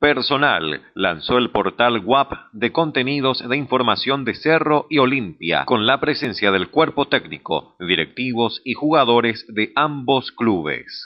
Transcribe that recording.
Personal lanzó el portal WAP de contenidos de información de Cerro y Olimpia, con la presencia del cuerpo técnico, directivos y jugadores de ambos clubes.